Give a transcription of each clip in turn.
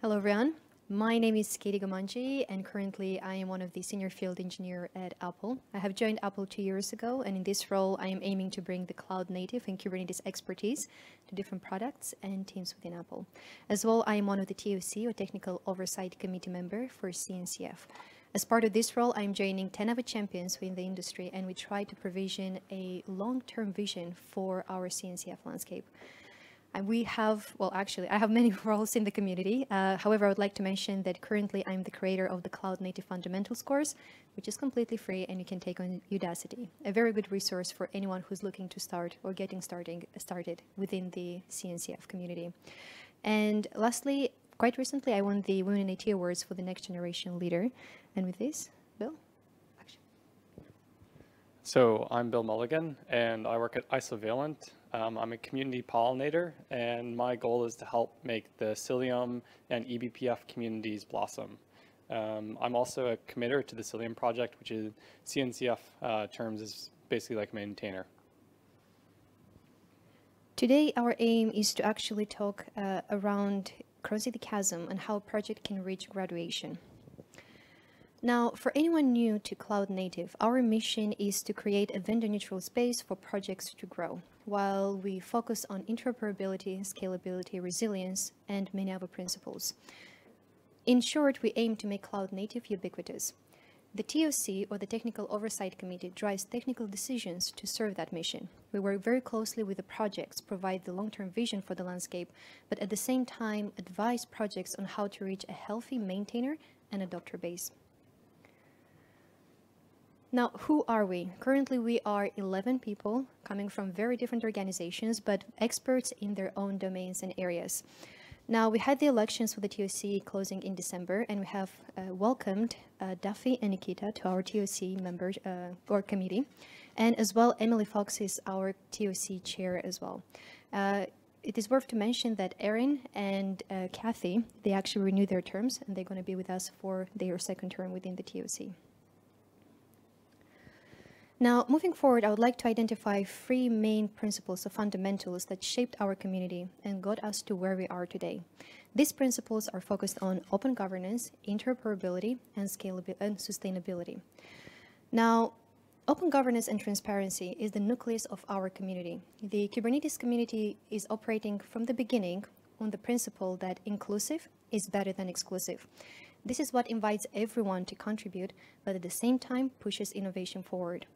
Hello, everyone. My name is Katie Gamanji, and currently I am one of the senior field engineer at Apple. I have joined Apple two years ago, and in this role, I am aiming to bring the cloud native and Kubernetes expertise to different products and teams within Apple. As well, I am one of the TOC, or Technical Oversight Committee member for CNCF. As part of this role, I'm joining 10 other champions within the industry, and we try to provision a long-term vision for our CNCF landscape. We have, well, actually, I have many roles in the community. Uh, however, I would like to mention that currently I'm the creator of the Cloud Native Fundamentals course, which is completely free and you can take on Udacity. A very good resource for anyone who's looking to start or getting starting, started within the CNCF community. And lastly, quite recently, I won the Women in IT Awards for the Next Generation Leader. And with this, Bill? So I'm Bill Mulligan, and I work at Isovalent. Um, I'm a community pollinator, and my goal is to help make the Cilium and eBPF communities blossom. Um, I'm also a committer to the Cilium project, which is CNCF uh, terms is basically like a maintainer. Today, our aim is to actually talk uh, around crossing the chasm and how a project can reach graduation. Now, for anyone new to Cloud Native, our mission is to create a vendor-neutral space for projects to grow, while we focus on interoperability, scalability, resilience, and many other principles. In short, we aim to make Cloud Native ubiquitous. The TOC, or the Technical Oversight Committee, drives technical decisions to serve that mission. We work very closely with the projects, provide the long-term vision for the landscape, but at the same time advise projects on how to reach a healthy maintainer and adopter base. Now, who are we? Currently, we are 11 people coming from very different organizations, but experts in their own domains and areas. Now, we had the elections for the TOC closing in December, and we have uh, welcomed uh, Duffy and Nikhita to our TOC member uh, or committee. And as well, Emily Fox is our TOC chair as well. Uh, it is worth to mention that Erin and uh, Cathy, they actually renewed their terms, and they're going to be with us for their second term within the TOC. Now, moving forward, I would like to identify three main principles or fundamentals that shaped our community and got us to where we are today. These principles are focused on open governance, interoperability, and and sustainability. Now, open governance and transparency is the nucleus of our community. The Kubernetes community is operating from the beginning on the principle that inclusive is better than exclusive. This is what invites everyone to contribute, but at the same time pushes innovation forward.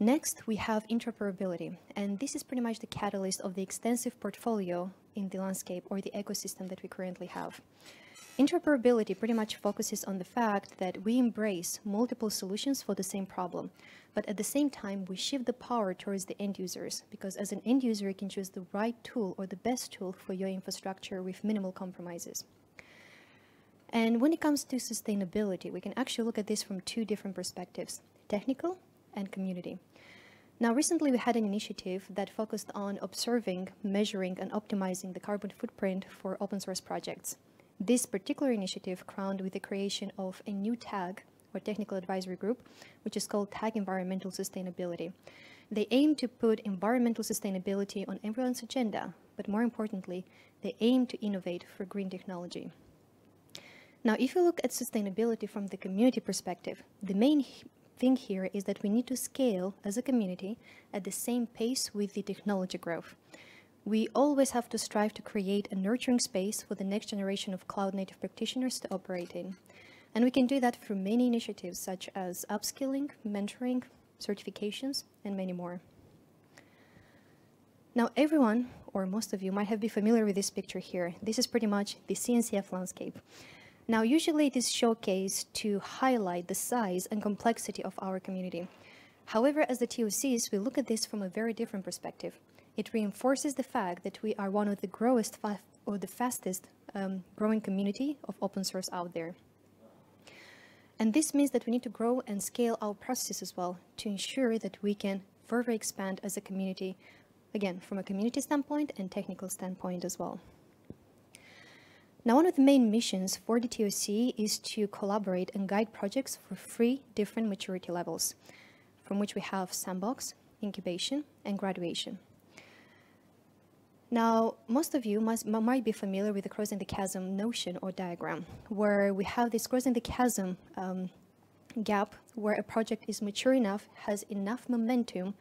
Next, we have interoperability, and this is pretty much the catalyst of the extensive portfolio in the landscape or the ecosystem that we currently have. Interoperability pretty much focuses on the fact that we embrace multiple solutions for the same problem, but at the same time, we shift the power towards the end users, because as an end user, you can choose the right tool or the best tool for your infrastructure with minimal compromises. And when it comes to sustainability, we can actually look at this from two different perspectives, technical and community. Now, recently we had an initiative that focused on observing, measuring, and optimizing the carbon footprint for open source projects. This particular initiative crowned with the creation of a new tag or technical advisory group, which is called Tag Environmental Sustainability. They aim to put environmental sustainability on everyone's agenda, but more importantly, they aim to innovate for green technology. Now, if you look at sustainability from the community perspective, the main thing here is that we need to scale as a community at the same pace with the technology growth. We always have to strive to create a nurturing space for the next generation of cloud native practitioners to operate in. And we can do that through many initiatives such as upskilling, mentoring, certifications, and many more. Now, everyone, or most of you, might have been familiar with this picture here. This is pretty much the CNCF landscape. Now, usually it is showcased to highlight the size and complexity of our community. However, as the TOCs, we look at this from a very different perspective. It reinforces the fact that we are one of the growest or the fastest um, growing community of open source out there. And this means that we need to grow and scale our processes as well to ensure that we can further expand as a community, again, from a community standpoint and technical standpoint as well. Now, one of the main missions for the TOC is to collaborate and guide projects for three different maturity levels, from which we have sandbox, incubation, and graduation. Now, most of you must, might be familiar with the crossing the chasm notion or diagram, where we have this crossing the chasm um, gap where a project is mature enough, has enough momentum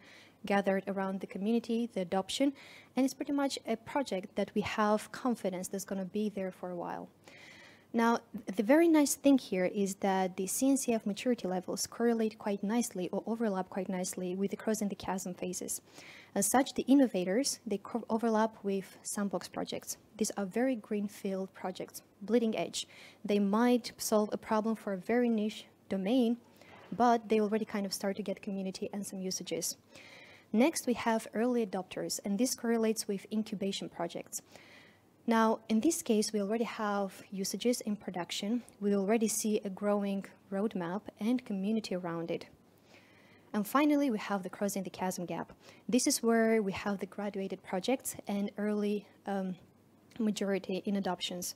gathered around the community, the adoption, and it's pretty much a project that we have confidence that's going to be there for a while. Now, the very nice thing here is that the CNCF maturity levels correlate quite nicely or overlap quite nicely with the crossing the chasm phases. As such, the innovators, they overlap with sandbox projects. These are very greenfield projects, bleeding edge. They might solve a problem for a very niche domain, but they already kind of start to get community and some usages. Next, we have early adopters, and this correlates with incubation projects. Now, in this case, we already have usages in production. We already see a growing roadmap and community around it. And finally, we have the crossing the chasm gap. This is where we have the graduated projects and early um, majority in adoptions.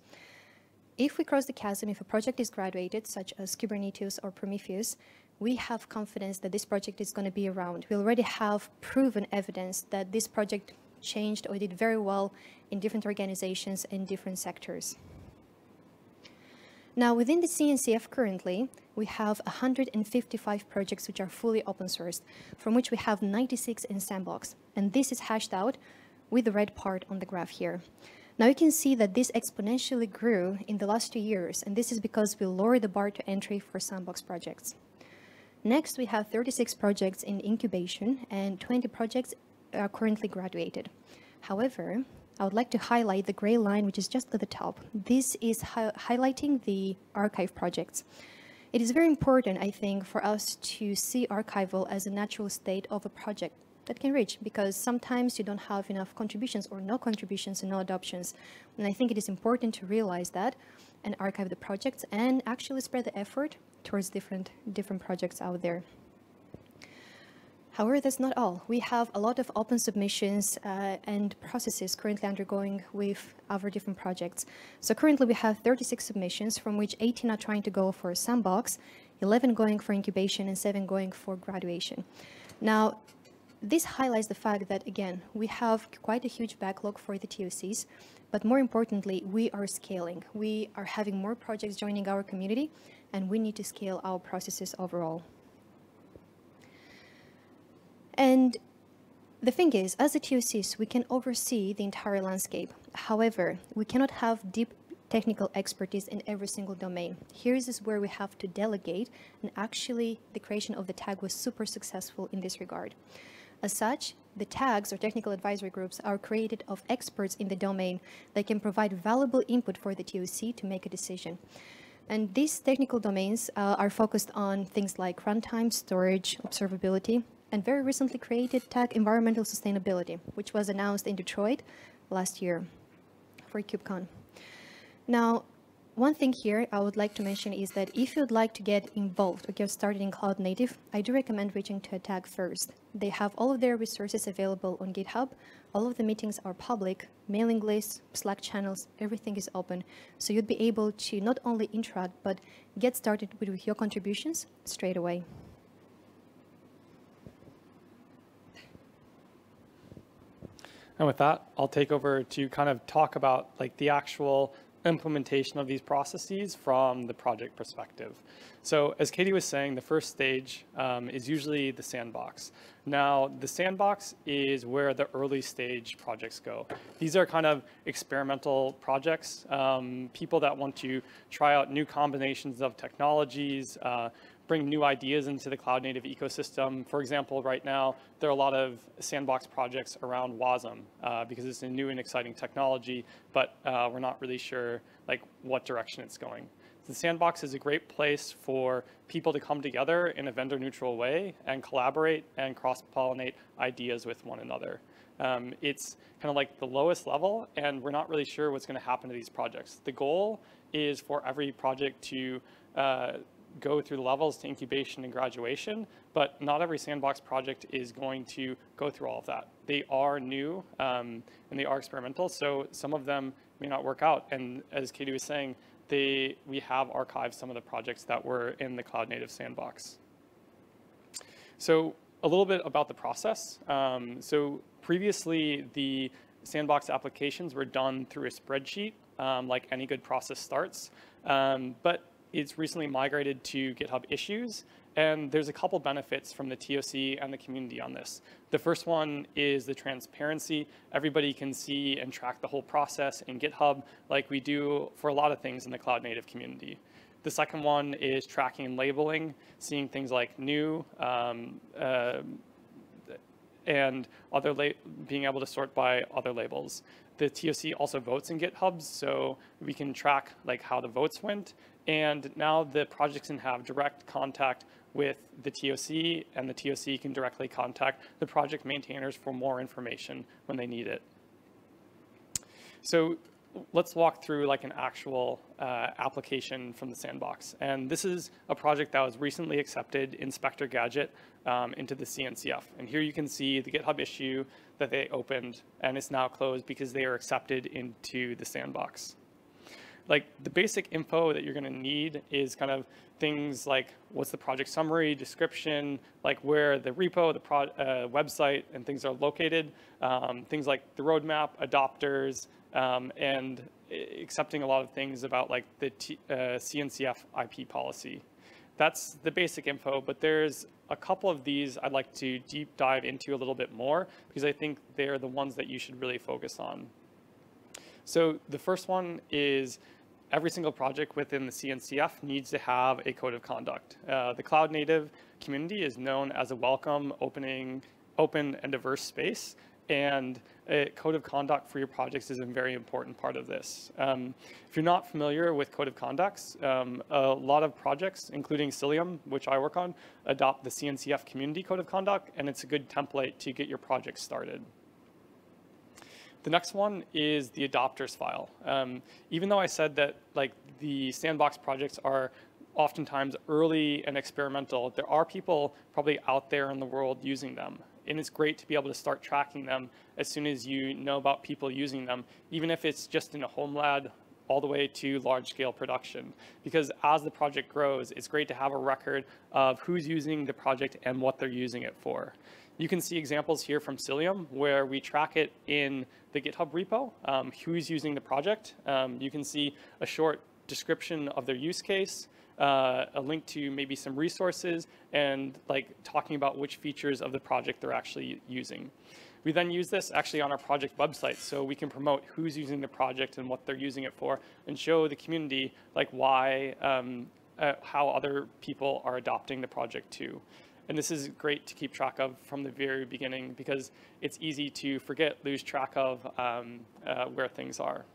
If we cross the chasm, if a project is graduated, such as Kubernetes or Prometheus, we have confidence that this project is going to be around. We already have proven evidence that this project changed or did very well in different organizations and different sectors. Now, within the CNCF currently, we have 155 projects which are fully open sourced, from which we have 96 in Sandbox. And this is hashed out with the red part on the graph here. Now you can see that this exponentially grew in the last two years, and this is because we lowered the bar to entry for Sandbox projects. Next, we have 36 projects in incubation and 20 projects are currently graduated. However, I would like to highlight the gray line, which is just at the top. This is hi highlighting the archive projects. It is very important, I think, for us to see archival as a natural state of a project that can reach because sometimes you don't have enough contributions or no contributions and no adoptions. And I think it is important to realize that and archive the projects and actually spread the effort towards different, different projects out there. However, that's not all. We have a lot of open submissions uh, and processes currently undergoing with our different projects. So currently we have 36 submissions, from which 18 are trying to go for sandbox, 11 going for incubation, and 7 going for graduation. Now, this highlights the fact that, again, we have quite a huge backlog for the TOCs, but more importantly, we are scaling. We are having more projects joining our community, and we need to scale our processes overall. And the thing is, as a TOCs, we can oversee the entire landscape. However, we cannot have deep technical expertise in every single domain. Here is where we have to delegate, and actually the creation of the tag was super successful in this regard. As such, the tags or technical advisory groups are created of experts in the domain that can provide valuable input for the TOC to make a decision. And these technical domains uh, are focused on things like runtime, storage, observability, and very recently created tag environmental sustainability, which was announced in Detroit last year for KubeCon. Now, one thing here I would like to mention is that if you'd like to get involved or get started in cloud native, I do recommend reaching to Tag first. They have all of their resources available on GitHub. All of the meetings are public, mailing lists, Slack channels, everything is open. So you'd be able to not only interact, but get started with your contributions straight away. And with that, I'll take over to kind of talk about like the actual implementation of these processes from the project perspective. So as Katie was saying, the first stage um, is usually the sandbox. Now, the sandbox is where the early stage projects go. These are kind of experimental projects, um, people that want to try out new combinations of technologies, uh, bring new ideas into the cloud native ecosystem. For example, right now, there are a lot of sandbox projects around WASM uh, because it's a new and exciting technology, but uh, we're not really sure like what direction it's going. The sandbox is a great place for people to come together in a vendor neutral way and collaborate and cross-pollinate ideas with one another. Um, it's kind of like the lowest level and we're not really sure what's going to happen to these projects. The goal is for every project to uh, go through the levels to incubation and graduation, but not every sandbox project is going to go through all of that. They are new um, and they are experimental, so some of them may not work out. And as Katie was saying, they, we have archived some of the projects that were in the cloud native sandbox. So a little bit about the process. Um, so previously, the sandbox applications were done through a spreadsheet, um, like any good process starts. Um, but it's recently migrated to GitHub Issues, and there's a couple benefits from the TOC and the community on this. The first one is the transparency. Everybody can see and track the whole process in GitHub like we do for a lot of things in the cloud native community. The second one is tracking and labeling, seeing things like new um, uh, and other being able to sort by other labels. The TOC also votes in GitHub, so we can track like how the votes went. And now the projects can have direct contact with the TOC, and the TOC can directly contact the project maintainers for more information when they need it. So let's walk through like an actual uh, application from the sandbox. And this is a project that was recently accepted Inspector Gadget um, into the CNCF. And here you can see the GitHub issue that they opened and it's now closed because they are accepted into the sandbox like the basic info that you're going to need is kind of things like what's the project summary, description, like where the repo, the uh, website, and things are located, um, things like the roadmap, adopters, um, and accepting a lot of things about like the T, uh, CNCF IP policy. That's the basic info, but there's a couple of these I'd like to deep dive into a little bit more because I think they're the ones that you should really focus on. So the first one is every single project within the CNCF needs to have a code of conduct. Uh, the cloud native community is known as a welcome, opening, open and diverse space. And a code of conduct for your projects is a very important part of this. Um, if you're not familiar with code of conducts, um, a lot of projects, including Cilium, which I work on, adopt the CNCF community code of conduct, and it's a good template to get your project started. The next one is the adopters file. Um, even though I said that like the sandbox projects are oftentimes early and experimental, there are people probably out there in the world using them. And it's great to be able to start tracking them as soon as you know about people using them, even if it's just in a home lab all the way to large scale production. Because as the project grows, it's great to have a record of who's using the project and what they're using it for. You can see examples here from Cilium where we track it in the GitHub repo, um, who's using the project. Um, you can see a short description of their use case, uh, a link to maybe some resources, and like talking about which features of the project they're actually using. We then use this actually on our project website so we can promote who's using the project and what they're using it for and show the community like why, um, uh, how other people are adopting the project too. And this is great to keep track of from the very beginning because it's easy to forget, lose track of um, uh, where things are.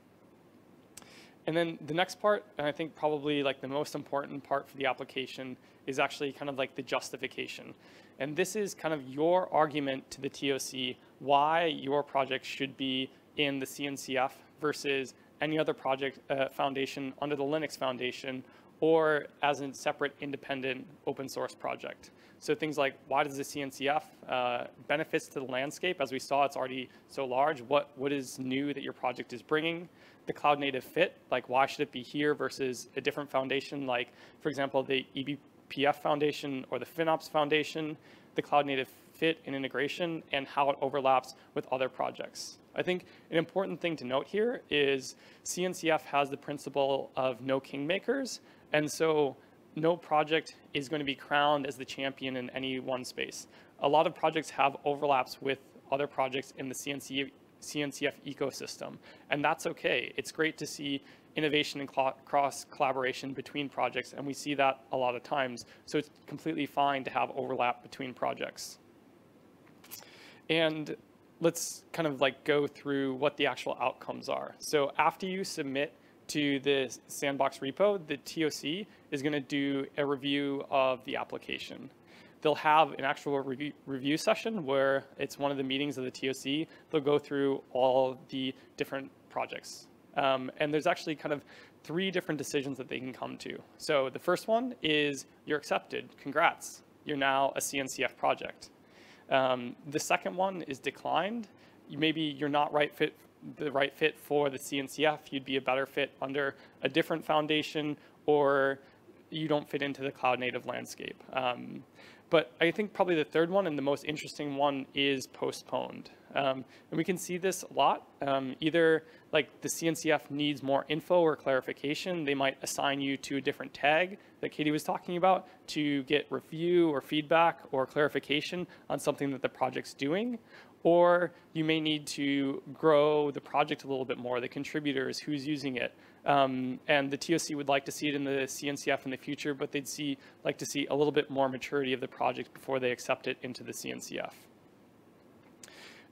And then the next part, and I think probably like the most important part for the application is actually kind of like the justification. And this is kind of your argument to the TOC why your project should be in the CNCF versus any other project uh, foundation under the Linux Foundation or as a separate independent open source project. So things like why does the CNCF uh, benefits to the landscape? As we saw, it's already so large. What, what is new that your project is bringing? The cloud native fit, like why should it be here versus a different foundation, like for example, the eBPF Foundation or the FinOps Foundation, the cloud native fit and integration and how it overlaps with other projects. I think an important thing to note here is CNCF has the principle of no kingmakers, and so no project is going to be crowned as the champion in any one space. A lot of projects have overlaps with other projects in the CNC, CNCF ecosystem, and that's okay. It's great to see innovation and cross collaboration between projects, and we see that a lot of times. So it's completely fine to have overlap between projects. And let's kind of like go through what the actual outcomes are. So after you submit to the sandbox repo, the TOC is going to do a review of the application. They'll have an actual review, review session where it's one of the meetings of the TOC. They'll go through all the different projects. Um, and there's actually kind of three different decisions that they can come to. So the first one is you're accepted. Congrats. You're now a CNCF project. Um, the second one is declined. Maybe you're not right fit the right fit for the CNCF. You'd be a better fit under a different foundation or you don't fit into the cloud native landscape. Um, but I think probably the third one and the most interesting one is postponed. Um, and we can see this a lot. Um, either like the CNCF needs more info or clarification, they might assign you to a different tag that Katie was talking about to get review or feedback or clarification on something that the project's doing. Or you may need to grow the project a little bit more, the contributors, who's using it. Um, and the TOC would like to see it in the CNCF in the future, but they'd see like to see a little bit more maturity of the project before they accept it into the CNCF.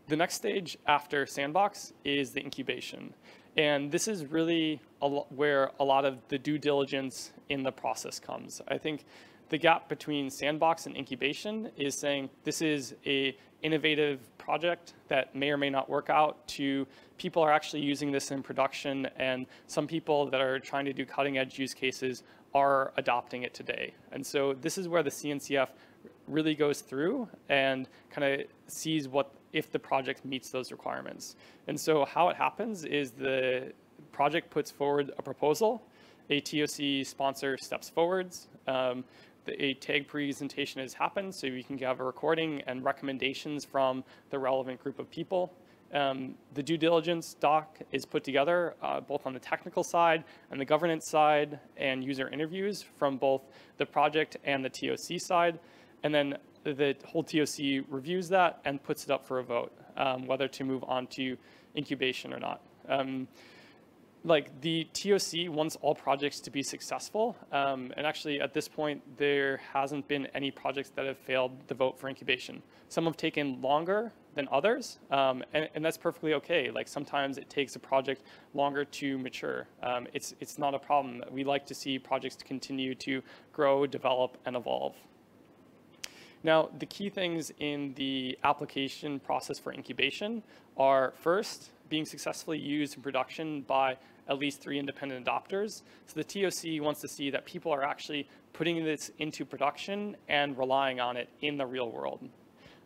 The next stage after Sandbox is the incubation. And this is really a where a lot of the due diligence in the process comes. I think the gap between Sandbox and incubation is saying this is a innovative project that may or may not work out to people are actually using this in production and some people that are trying to do cutting edge use cases are adopting it today. And so this is where the CNCF really goes through and kind of sees what if the project meets those requirements. And so how it happens is the project puts forward a proposal, a TOC sponsor steps forwards, um, the, a tag presentation has happened, so you can have a recording and recommendations from the relevant group of people. Um, the due diligence doc is put together uh, both on the technical side and the governance side and user interviews from both the project and the TOC side. And then the whole TOC reviews that and puts it up for a vote, um, whether to move on to incubation or not. Um, like the TOC wants all projects to be successful. Um, and actually at this point, there hasn't been any projects that have failed the vote for incubation. Some have taken longer than others, um, and, and, that's perfectly okay. Like sometimes it takes a project longer to mature. Um, it's, it's not a problem. We like to see projects continue to grow, develop, and evolve. Now, the key things in the application process for incubation are first, being successfully used in production by at least three independent adopters. So the TOC wants to see that people are actually putting this into production and relying on it in the real world.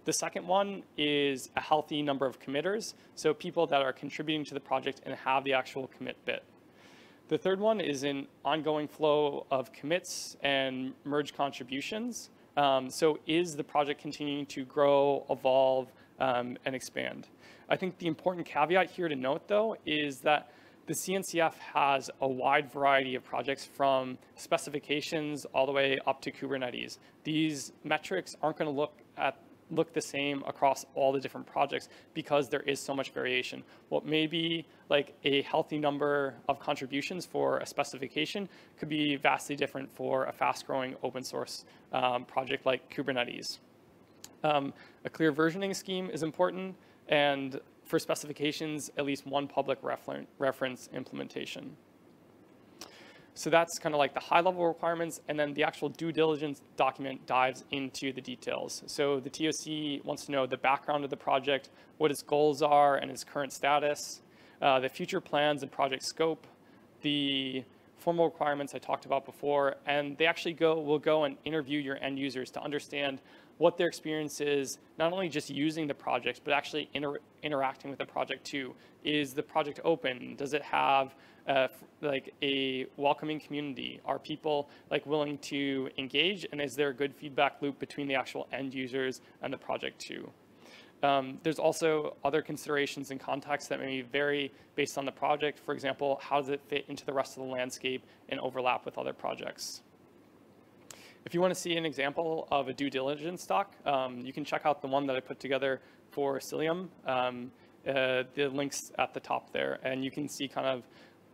The second one is a healthy number of committers, so people that are contributing to the project and have the actual commit bit. The third one is an ongoing flow of commits and merge contributions. Um, so is the project continuing to grow, evolve, um, and expand? I think the important caveat here to note, though, is that the CNCF has a wide variety of projects from specifications all the way up to Kubernetes. These metrics aren't going to look at look the same across all the different projects because there is so much variation. What may be like a healthy number of contributions for a specification could be vastly different for a fast growing open source um, project like Kubernetes. Um, a clear versioning scheme is important and for specifications, at least one public refer reference implementation. So that's kind of like the high level requirements, and then the actual due diligence document dives into the details. So the TOC wants to know the background of the project, what its goals are and its current status, uh, the future plans and project scope, the formal requirements I talked about before, and they actually go will go and interview your end users to understand what their experience is, not only just using the project, but actually inter interacting with the project too. Is the project open? Does it have uh, like a welcoming community? Are people like willing to engage? And is there a good feedback loop between the actual end users and the project too? Um, there's also other considerations and contexts that may vary based on the project. For example, how does it fit into the rest of the landscape and overlap with other projects? If you want to see an example of a due diligence doc, um, you can check out the one that I put together for Cilium. Um, uh, the links at the top there, and you can see kind of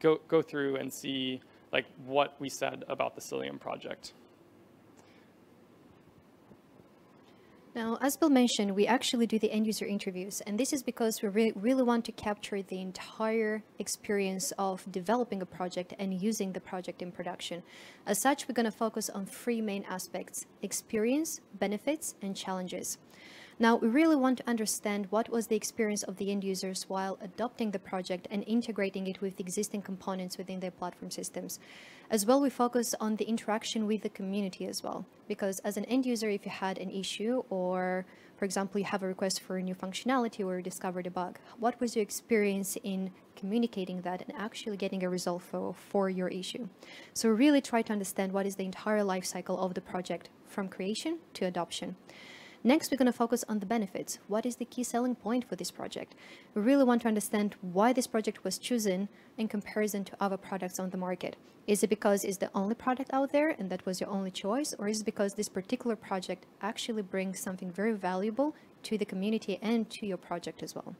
go, go through and see like what we said about the Cilium project. Now, as Bill mentioned, we actually do the end user interviews, and this is because we re really want to capture the entire experience of developing a project and using the project in production. As such, we're going to focus on three main aspects, experience, benefits, and challenges. Now, we really want to understand what was the experience of the end users while adopting the project and integrating it with the existing components within their platform systems. As well, we focus on the interaction with the community as well, because as an end user, if you had an issue or, for example, you have a request for a new functionality or you discovered a bug, what was your experience in communicating that and actually getting a result for, for your issue? So really try to understand what is the entire life cycle of the project from creation to adoption. Next, we're going to focus on the benefits. What is the key selling point for this project? We really want to understand why this project was chosen in comparison to other products on the market. Is it because it's the only product out there and that was your only choice? Or is it because this particular project actually brings something very valuable to the community and to your project as well?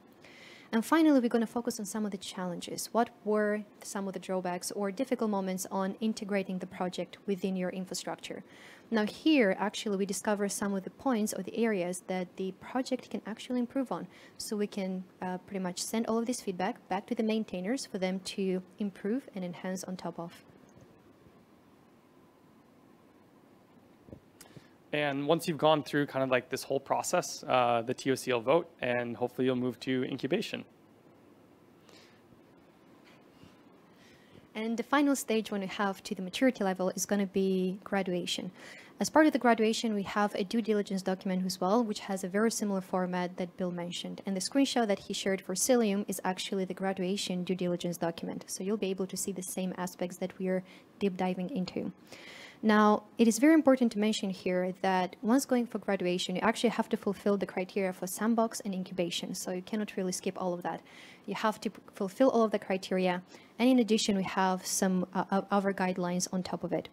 And finally, we're going to focus on some of the challenges. What were some of the drawbacks or difficult moments on integrating the project within your infrastructure? Now here, actually, we discover some of the points or the areas that the project can actually improve on. So we can uh, pretty much send all of this feedback back to the maintainers for them to improve and enhance on top of. And once you've gone through kind of like this whole process, uh, the TOC will vote, and hopefully you'll move to incubation. And the final stage when we have to the maturity level is going to be graduation. As part of the graduation, we have a due diligence document as well, which has a very similar format that Bill mentioned. And the screenshot that he shared for Cilium is actually the graduation due diligence document. So you'll be able to see the same aspects that we are deep diving into. Now, it is very important to mention here that once going for graduation, you actually have to fulfill the criteria for sandbox and incubation. So you cannot really skip all of that. You have to fulfill all of the criteria. And in addition, we have some uh, other guidelines on top of it.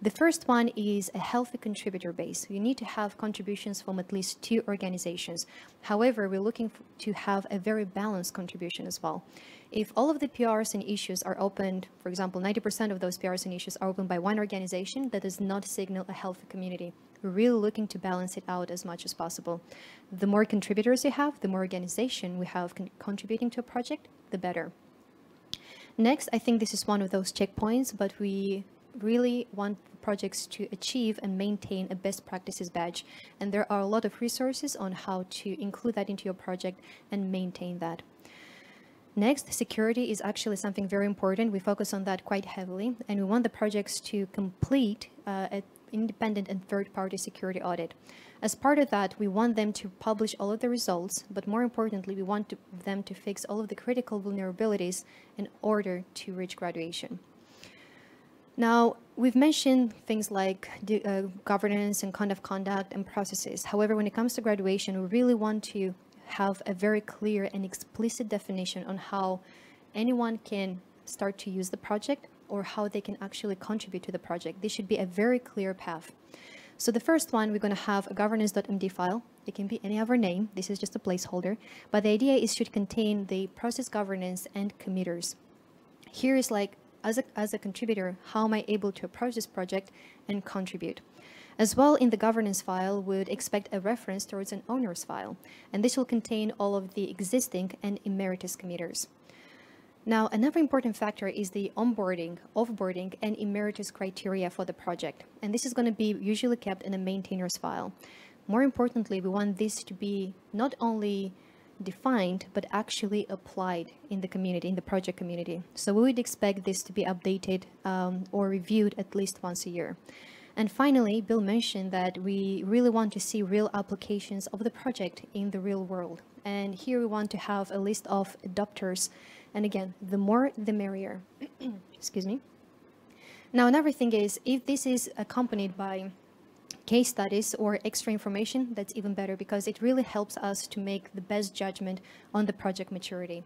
The first one is a healthy contributor base. You need to have contributions from at least two organizations. However, we're looking to have a very balanced contribution as well. If all of the PRs and issues are opened, for example, 90% of those PRs and issues are opened by one organization, that does not signal a healthy community. We're really looking to balance it out as much as possible. The more contributors you have, the more organization we have con contributing to a project, the better. Next, I think this is one of those checkpoints, but we really want projects to achieve and maintain a best practices badge. And there are a lot of resources on how to include that into your project and maintain that. Next, security is actually something very important. We focus on that quite heavily, and we want the projects to complete uh, an independent and third-party security audit. As part of that, we want them to publish all of the results, but more importantly, we want to, them to fix all of the critical vulnerabilities in order to reach graduation. Now, we've mentioned things like uh, governance and code of conduct and processes. However, when it comes to graduation, we really want to have a very clear and explicit definition on how anyone can start to use the project or how they can actually contribute to the project. This should be a very clear path. So the first one, we're going to have a governance.md file. It can be any other name. This is just a placeholder. But the idea is should contain the process governance and committers. Here is like as a, as a contributor, how am I able to approach this project and contribute? As well, in the governance file, we would expect a reference towards an owner's file, and this will contain all of the existing and emeritus committers. Now, another important factor is the onboarding, offboarding, and emeritus criteria for the project, and this is going to be usually kept in a maintainer's file. More importantly, we want this to be not only defined, but actually applied in the community, in the project community. So we would expect this to be updated um, or reviewed at least once a year. And finally, Bill mentioned that we really want to see real applications of the project in the real world. And here we want to have a list of adopters. And again, the more, the merrier. Excuse me. Now, another thing is, if this is accompanied by case studies or extra information, that's even better because it really helps us to make the best judgment on the project maturity.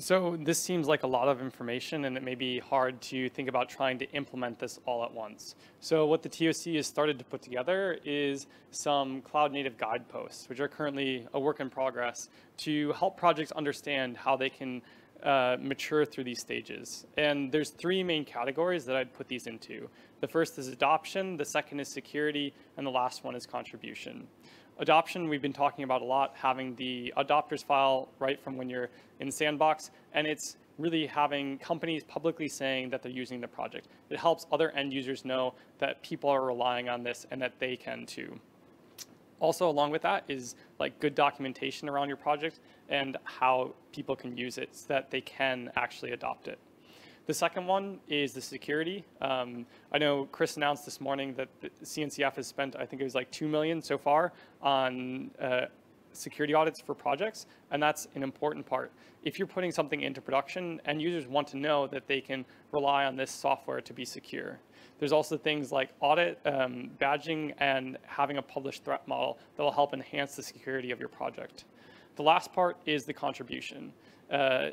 So this seems like a lot of information and it may be hard to think about trying to implement this all at once. So what the TOC has started to put together is some cloud native guideposts, which are currently a work in progress to help projects understand how they can uh, mature through these stages. And there's three main categories that I'd put these into. The first is adoption, the second is security, and the last one is contribution. Adoption, we've been talking about a lot, having the adopters file right from when you're in Sandbox, and it's really having companies publicly saying that they're using the project. It helps other end users know that people are relying on this and that they can too. Also along with that is like good documentation around your project and how people can use it so that they can actually adopt it. The second one is the security. Um, I know Chris announced this morning that CNCF has spent, I think it was like 2 million so far on uh, security audits for projects, and that's an important part. If you're putting something into production, end users want to know that they can rely on this software to be secure. There's also things like audit, um, badging, and having a published threat model that will help enhance the security of your project. The last part is the contribution. Uh,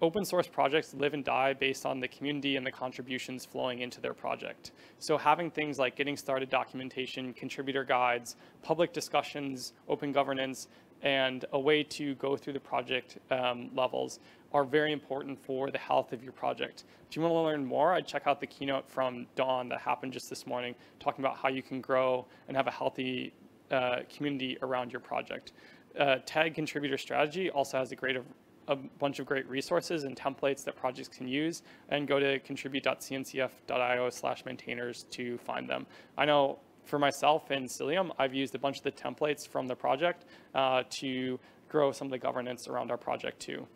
open source projects live and die based on the community and the contributions flowing into their project. So having things like getting started documentation, contributor guides, public discussions, open governance, and a way to go through the project um, levels are very important for the health of your project. If you want to learn more, I'd check out the keynote from Dawn that happened just this morning, talking about how you can grow and have a healthy uh, community around your project. Uh, tag contributor strategy also has a great a bunch of great resources and templates that projects can use and go to contribute.cncf.io slash maintainers to find them. I know for myself in Cilium, I've used a bunch of the templates from the project uh, to grow some of the governance around our project too.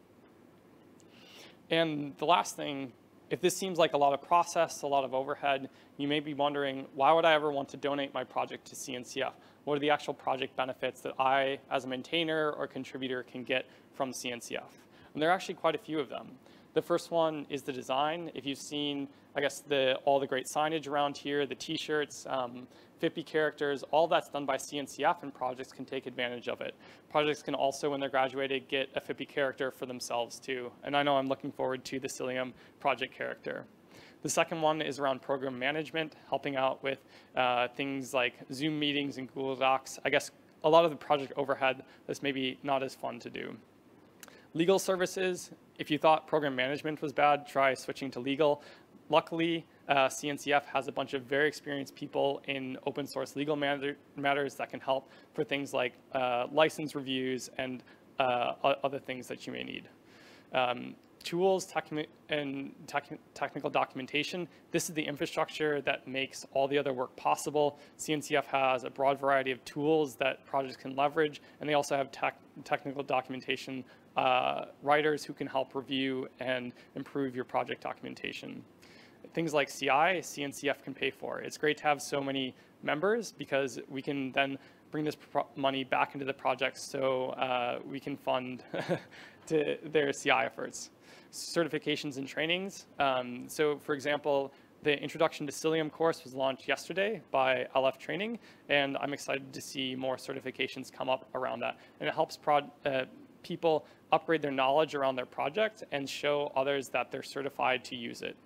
And the last thing, if this seems like a lot of process, a lot of overhead, you may be wondering, why would I ever want to donate my project to CNCF? What are the actual project benefits that I, as a maintainer or contributor, can get from CNCF? And there are actually quite a few of them. The first one is the design. If you've seen, I guess, the, all the great signage around here, the t-shirts, um, Phippy characters, all that's done by CNCF and projects can take advantage of it. Projects can also, when they're graduated, get a Phippy character for themselves too. And I know I'm looking forward to the Cilium project character. The second one is around program management, helping out with uh, things like Zoom meetings and Google Docs. I guess a lot of the project overhead that's maybe not as fun to do. Legal services, if you thought program management was bad, try switching to legal. Luckily, uh, CNCF has a bunch of very experienced people in open source legal matter matters that can help for things like uh, license reviews and uh, other things that you may need. Um, tools and technical documentation. This is the infrastructure that makes all the other work possible. CNCF has a broad variety of tools that projects can leverage, and they also have tech technical documentation uh, writers who can help review and improve your project documentation. Things like CI, CNCF can pay for. It's great to have so many members because we can then bring this money back into the project so uh, we can fund their CI efforts. Certifications and trainings. Um, so for example, the Introduction to Cilium course was launched yesterday by LF Training, and I'm excited to see more certifications come up around that. And it helps prod, uh, people upgrade their knowledge around their project and show others that they're certified to use it.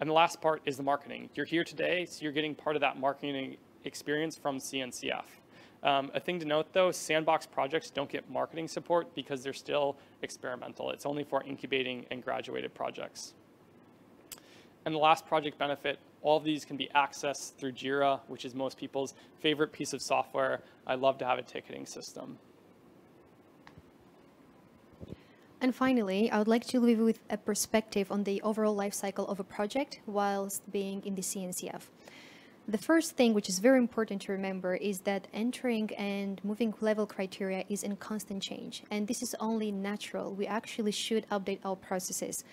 And the last part is the marketing. You're here today, so you're getting part of that marketing experience from CNCF. Um, a thing to note though, sandbox projects don't get marketing support because they're still experimental. It's only for incubating and graduated projects. And the last project benefit, all of these can be accessed through Jira, which is most people's favorite piece of software. I love to have a ticketing system. And finally, I would like to leave you with a perspective on the overall life cycle of a project whilst being in the CNCF. The first thing which is very important to remember is that entering and moving level criteria is in constant change. And this is only natural. We actually should update our processes.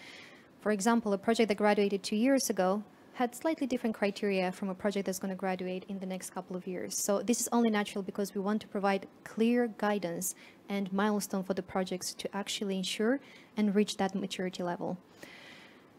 For example, a project that graduated two years ago had slightly different criteria from a project that's going to graduate in the next couple of years. So this is only natural because we want to provide clear guidance and milestone for the projects to actually ensure and reach that maturity level.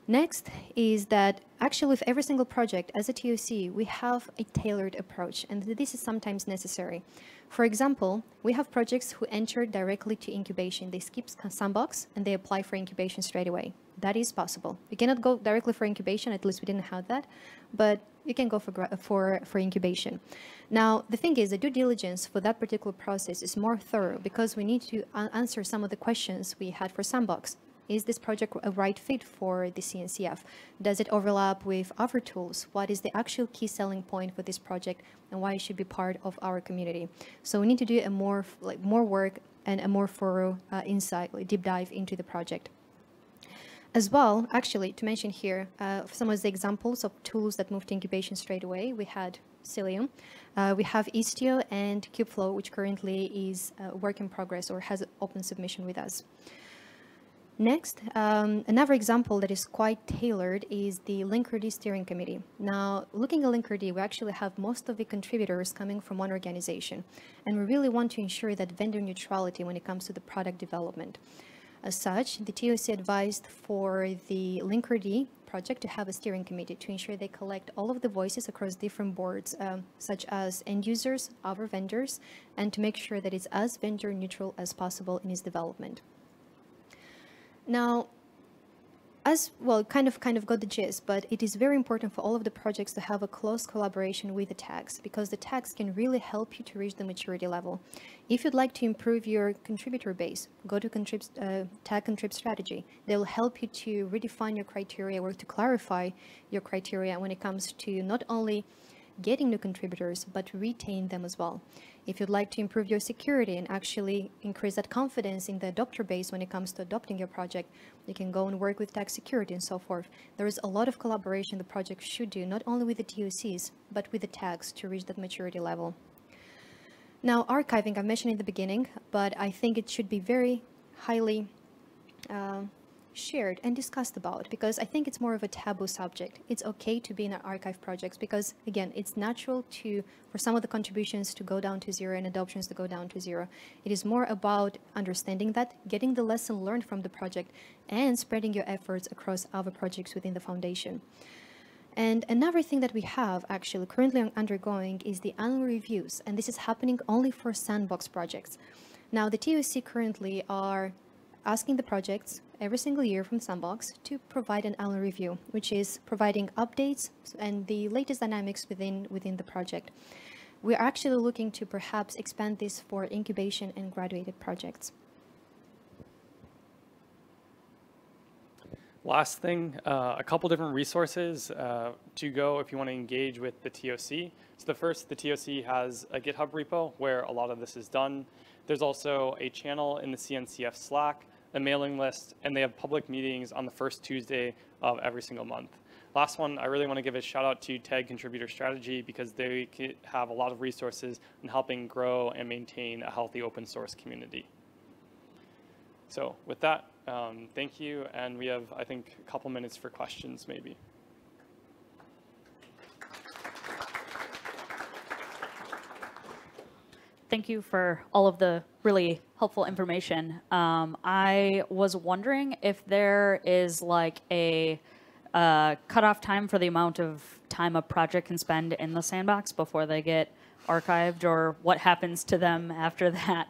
Next is that actually with every single project as a TOC, we have a tailored approach and this is sometimes necessary. For example, we have projects who enter directly to incubation. They skip sandbox and they apply for incubation straight away. That is possible. You cannot go directly for incubation, at least we didn't have that, but you can go for, for, for incubation. Now, the thing is, the due diligence for that particular process is more thorough because we need to answer some of the questions we had for Sandbox. Is this project a right fit for the CNCF? Does it overlap with other tools? What is the actual key selling point for this project and why it should be part of our community? So we need to do a more, like, more work and a more thorough uh, insight, like deep dive into the project. As well, actually, to mention here, uh, some of the examples of tools that moved to incubation straight away, we had Cilium, uh, we have Istio and Kubeflow, which currently is a work in progress or has open submission with us. Next, um, another example that is quite tailored is the Linkerd steering committee. Now, looking at Linkerd, we actually have most of the contributors coming from one organization, and we really want to ensure that vendor neutrality when it comes to the product development. As such, the TOC advised for the Linkerd project to have a steering committee to ensure they collect all of the voices across different boards, um, such as end users, other vendors, and to make sure that it's as vendor neutral as possible in its development. Now, as well, kind of kind of got the gist, but it is very important for all of the projects to have a close collaboration with the tags because the tags can really help you to reach the maturity level. If you'd like to improve your contributor base, go to contrib, uh, tag contrib strategy. They'll help you to redefine your criteria or to clarify your criteria when it comes to not only getting new contributors, but retain them as well. If you'd like to improve your security and actually increase that confidence in the adopter base when it comes to adopting your project, you can go and work with tag security and so forth. There is a lot of collaboration the project should do, not only with the TOCs, but with the tags to reach that maturity level. Now, archiving, I mentioned in the beginning, but I think it should be very highly uh, shared and discussed about because I think it's more of a taboo subject. It's okay to be in an archive projects because again, it's natural to for some of the contributions to go down to zero and adoptions to go down to zero. It is more about understanding that, getting the lesson learned from the project and spreading your efforts across other projects within the foundation. And another thing that we have actually currently undergoing is the annual reviews, and this is happening only for sandbox projects. Now, the TOC currently are asking the projects every single year from Sandbox to provide an annual review, which is providing updates and the latest dynamics within, within the project. We're actually looking to perhaps expand this for incubation and graduated projects. Last thing, uh, a couple different resources uh, to go if you want to engage with the TOC. So the first, the TOC has a GitHub repo where a lot of this is done. There's also a channel in the CNCF Slack a mailing list, and they have public meetings on the first Tuesday of every single month. Last one, I really want to give a shout out to Tag Contributor Strategy because they have a lot of resources in helping grow and maintain a healthy open source community. So with that, um, thank you, and we have, I think, a couple minutes for questions maybe. Thank you for all of the really helpful information. Um, I was wondering if there is like a uh, cutoff time for the amount of time a project can spend in the sandbox before they get archived, or what happens to them after that.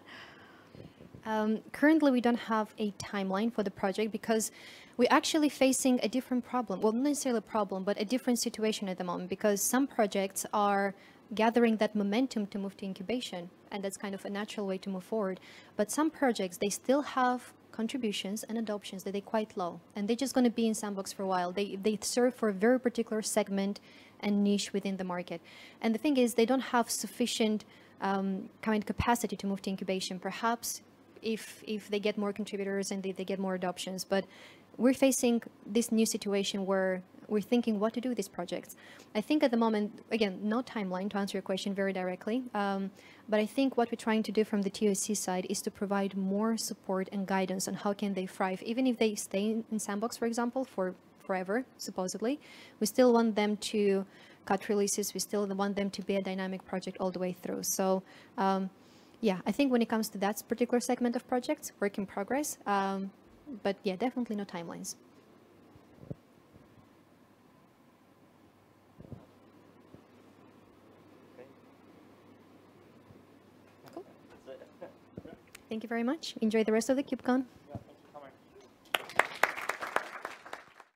Um, currently, we don't have a timeline for the project because we're actually facing a different problem. Well, not necessarily a problem, but a different situation at the moment because some projects are gathering that momentum to move to incubation. And that's kind of a natural way to move forward. But some projects, they still have contributions and adoptions that they're quite low. And they're just going to be in Sandbox for a while. They, they serve for a very particular segment and niche within the market. And the thing is, they don't have sufficient um, kind of capacity to move to incubation. Perhaps if, if they get more contributors and they, they get more adoptions. But we're facing this new situation where we're thinking what to do with these projects. I think at the moment, again, no timeline to answer your question very directly, um, but I think what we're trying to do from the TOC side is to provide more support and guidance on how can they thrive, even if they stay in Sandbox, for example, for forever, supposedly. We still want them to cut releases. We still want them to be a dynamic project all the way through. So um, yeah, I think when it comes to that particular segment of projects, work in progress, um, but yeah, definitely no timelines. Thank you very much. Enjoy the rest of the KubeCon.